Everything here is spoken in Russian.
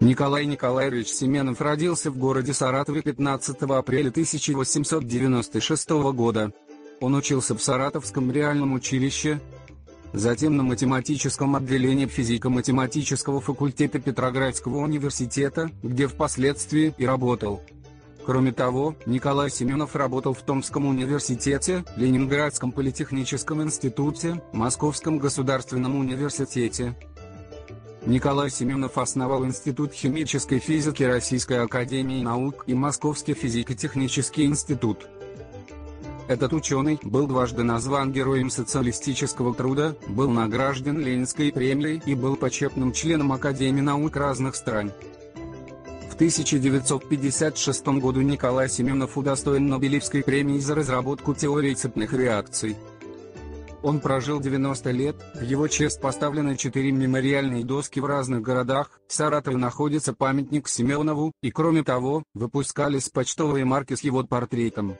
Николай Николаевич Семенов родился в городе Саратове 15 апреля 1896 года. Он учился в Саратовском реальном училище, затем на математическом отделении физико-математического факультета Петроградского университета, где впоследствии и работал. Кроме того, Николай Семенов работал в Томском университете, Ленинградском политехническом институте, Московском государственном университете. Николай Семенов основал Институт химической физики Российской академии наук и Московский физико-технический институт. Этот ученый был дважды назван Героем социалистического труда, был награжден Ленинской премией и был почетным членом Академии наук разных стран. В 1956 году Николай Семенов удостоен Нобелевской премии за разработку теории цепных реакций. Он прожил 90 лет, в его честь поставлены четыре мемориальные доски в разных городах, в Саратове находится памятник Семенову, и кроме того, выпускались почтовые марки с его портретом.